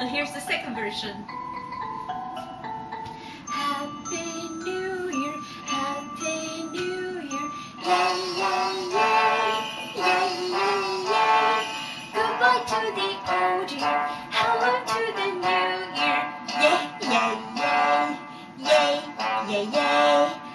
And here's the second version. Happy New Year, Happy New Year, yay, yay, yay, yay, yay, yay. Goodbye to the old year, hello to the new year, yay, yay, yay, yay, yay, yay.